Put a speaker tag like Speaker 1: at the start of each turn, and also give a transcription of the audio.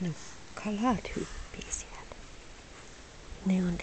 Speaker 1: No, kalat hyppii siellä. Ne on.